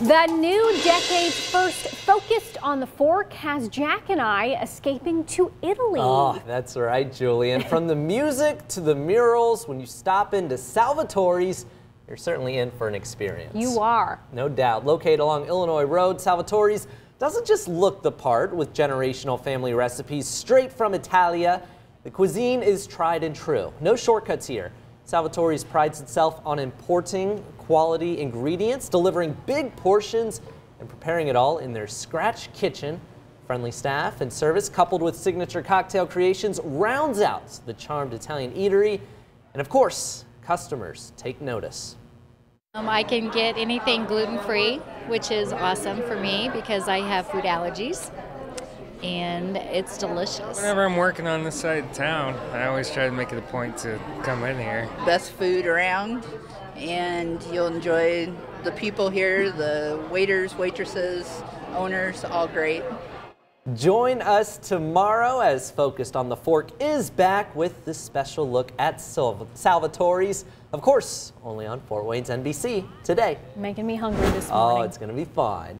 The new decade's first focused on the fork has Jack and I escaping to Italy. Oh, that's right, Julian. From the music to the murals, when you stop into Salvatori's, you're certainly in for an experience. You are. No doubt. Located along Illinois Road, Salvatori's doesn't just look the part with generational family recipes straight from Italia. The cuisine is tried and true. No shortcuts here. Salvatori's prides itself on importing quality ingredients, delivering big portions, and preparing it all in their scratch kitchen. Friendly staff and service, coupled with signature cocktail creations, rounds out the charmed Italian eatery. And of course, customers take notice. Um, I can get anything gluten free, which is awesome for me because I have food allergies and it's delicious. Whenever I'm working on this side of town, I always try to make it a point to come in here. Best food around, and you'll enjoy the people here, the waiters, waitresses, owners, all great. Join us tomorrow as Focused on the Fork is back with this special look at Salvatori's. Of course, only on Fort Wayne's NBC today. Making me hungry this oh, morning. Oh, it's going to be fun.